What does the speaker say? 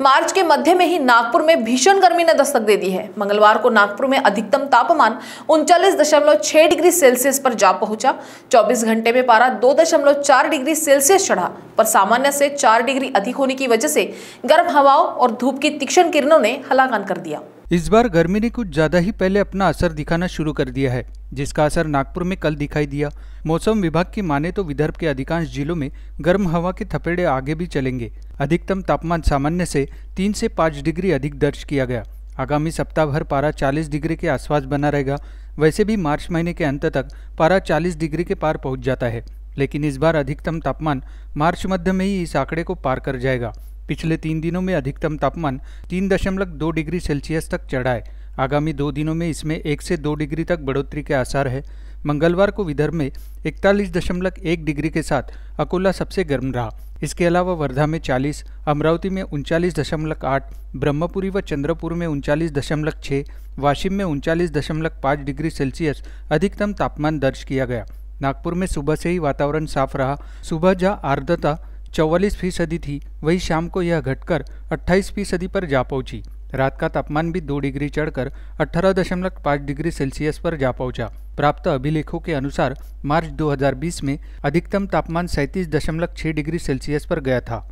मार्च के मध्य में ही नागपुर में भीषण गर्मी ने दस्तक दे दी है। मंगलवार को नागपुर में अधिकतम तापमान उनचालीस डिग्री सेल्सियस पर जा पहुँचा। 24 घंटे में पारा दो दशमलव चार डिग्री सेल्सियस चढ़ा, पर सामान्य से चार डिग्री अधिक होने की वजह से गर्म हवाओं और धूप की तीक्ष्ण किरणों ने हलाकान कर दिया। इस बार गर्मी ने कुछ ज़्यादा ही पहले अपना असर दिखाना शुरू कर दिया है, जिसका असर नागपुर में कल दिखाई दिया। मौसम विभाग की माने तो विदर्भ के अधिकांश जिलों में गर्म हवा के थपेड़े आगे भी चलेंगे। अधिकतम तापमान सामान्य से तीन से पाँच डिग्री अधिक दर्ज किया गया। आगामी सप्ताह भर पारा 40 डिग्री के आसपास बना रहेगा। वैसे भी मार्च महीने के अंत तक पारा 40 डिग्री के पार पहुँच जाता है, लेकिन इस बार अधिकतम तापमान मार्च मध्य में ही इस आंकड़े को पार कर जाएगा। पिछले तीन दिनों में अधिकतम तापमान तीन दशमलव दो डिग्री सेल्सियस तक चढ़ा है। आगामी दो दिनों में इसमें एक से दो डिग्री तक बढ़ोतरी के आसार है। मंगलवार को विदर्भ में इकतालीस दशमलव एक डिग्री के साथ अकोला सबसे गर्म रहा। इसके अलावा वर्धा में 40, अमरावती में उनचालीस दशमलव आठ ब्रह्मपुरी व चंद्रपुर में उनचालीस दशमलव छः वाशिम में उनचालीस दशमलव पाँच डिग्री सेल्सियस अधिकतम तापमान दर्ज किया गया। नागपुर में सुबह से ही वातावरण साफ़ रहा। सुबह जहाँ आर्द्रता चौवालीस फ़ीसदी थी। वही शाम को यह घटकर 28 फ़ीसदी पर जा पहुँची। रात का तापमान भी दो डिग्री चढ़कर अठारह दशमलव पाँच डिग्री सेल्सियस पर जा पहुँचा। प्राप्त अभिलेखों के अनुसार मार्च 2020 में अधिकतम तापमान सैंतीस दशमलव छः डिग्री सेल्सियस पर गया था।